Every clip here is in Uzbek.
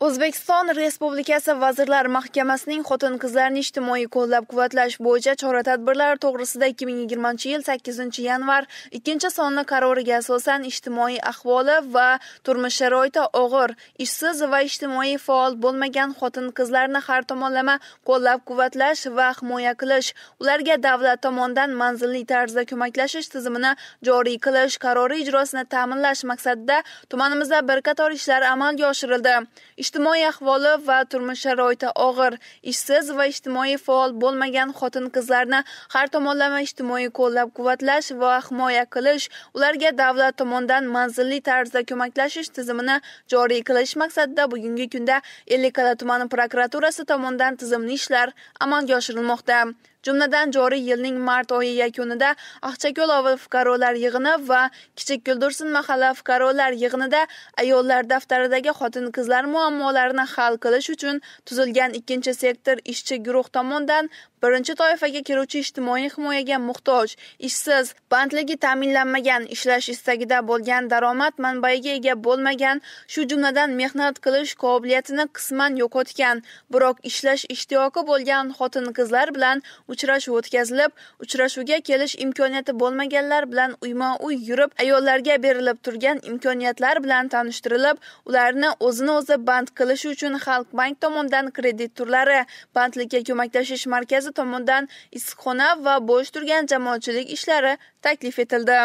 o'zbekiston respublikasi vazirlar mahkamasining xotin qizlarni ijtimoiy qo'llab-quvvatlash bo'yicha chora-tadbirlar to'g'risida 2020 yil 8 yanvar ikkinchi sonli qaroriga asosan ijtimoiy ahvoli va turmush sharoiti og'ir ishsiz va ijtimoiy faol bo'lmagan xotin qizlarni har tomonlama qo'llab-quvvatlash va himoya qilish ularga davlat tomonidan manzilli tarzda ko'maklashish tizimini joriy qilish qarori ijrosini ta'minlash maqsadida tumanimizda bir qator ishlar amalga oshirildi. Ijtimoiy ahvoli va turmush sharoiti og'ir ishsiz va ijtimoiy faol bo'lmagan xotin qizlarni har tomonlama ijtimoiy qo'llab-quvvatlash va himoya qilish ularga davlat tomonidan manzilli tarzda ko'maklashish tizimini joriy qilish maqsadida bugungi kunda ellikqal'a tumani prokuraturasi tomonidan tizimli ishlar amalga oshirilmoqda. Jumladan joriy yilning mart oyi yakunida aqchako'l ovul fuqarolar yig'ini va kichik Guldursin mahalla fuqarolar yig'inida ayollar daftaridagi xotin qizlar muammolarini hal qilish uchun tuzilgan ikkinchi sektor ishchi guruh tomonidan birinchi toifaga kiruvchi ijtimoiy himoyaga muhtoj ishsiz bandligi ta'minlanmagan ishlash istagida bo'lgan daromad manbaiga ega bo'lmagan shu jumladan mehnat qilish qobiliyatini qisman yo'qotgan. Biroq ishlash ishtiyoqi bo'lgan xotin qizlar bilan uchrashuv o'tkazilib uchrashuvga kelish imkoniyati bo'lmaganlar bilan uyma uy yurib ayollarga berilib turgan imkoniyatlar bilan tanishtirilib ularni o'zini o'zi band qilish uchun xalq bank tomonidan kredit turlari bandlikka ko'maklashish markazi tomonidan issiqxona va bo'sh turgan jamoatchilik ishlari taklif etildi.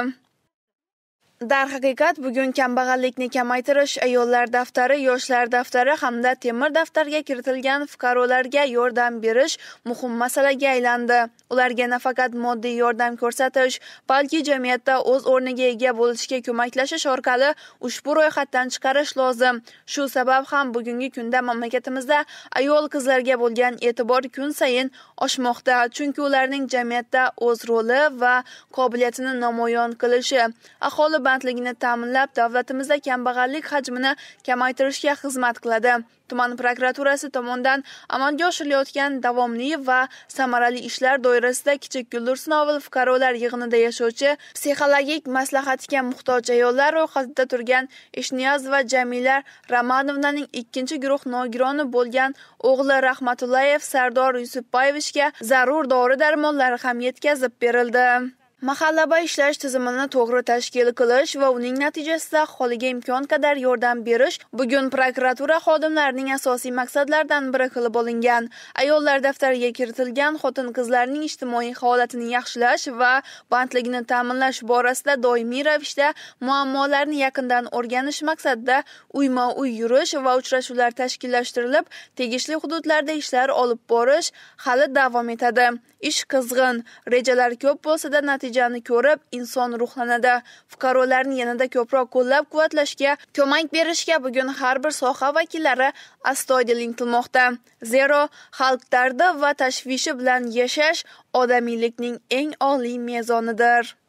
Darhaqiqat bugun kambag'allikni kamaytirish ayollar daftari yoshlar daftari hamda temir daftarga kiritilgan fuqarolarga yordam berish muhim masalaga aylandi. Ularga nafaqat moddiy yordam ko'rsatish balki jamiyatda o'z o'rniga ega bo'lishga ko'maklashish orqali ushbu ro'yxatdan chiqarish lozim. Shu sabab ham bugungi kunda mamlakatimizda ayol qizlarga bo'lgan e'tibor kun sayin oshmoqda chunki ularning jamiyatda o'z roli va qobiliyatini namoyon qilishi aholi bandligini ta'minlab davlatimizda kambag'allik hajmini kamaytirishga xizmat qiladi. Tuman prokuraturasi tomonidan amalga oshirilayotgan davomli va samarali ishlar doirasida kichik guldur ovul fuqarolar yig'inida yashovchi psixologik maslahatga muhtoj ayollar ro'yxatida turgan ishniyoz va jamila romanovnaning ikkinchi guruh nogironi bo'lgan o'g'li rahmatullayev sardor yusupboyevichga zarur dori darmonlar ham yetkazib berildi. Mahallaba ishlash tizimini to'g'ri tashkil qilish va uning natijasida aholiga imkon qadar yordam berish bugun prokuratura xodimlarining asosiy maqsadlaridan biri qilib olingan. Ayollar daftariga kiritilgan xotin qizlarning ijtimoiy holatini yaxshilash va bandligini ta'minlash borasida doimiy ravishda muammolarni yaqindan o'rganish maqsadida uyma uy yurish va uchrashuvlar tashkillashtirilib tegishli hududlarda ishlar olib borish hali davom etadi. Ish qizg'in rejalar ko'p bo'lsa-da natijani ko'rib inson ruhlanadi. Fuqarolarni yanada ko'proq qo'llab-quvvatlashga ko'mak berishga bugun har bir soha vakillari astoydil intilmoqda. Zero xalq dardi va tashvishi bilan yashash odamiylikning eng oliy mezonidir.